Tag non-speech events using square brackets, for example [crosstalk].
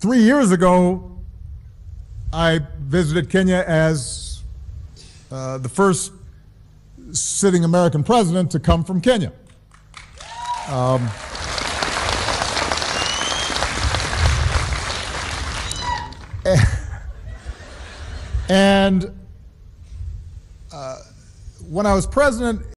three years ago, I visited Kenya as uh, the first sitting American president to come from Kenya. Um, [laughs] and uh, when I was president,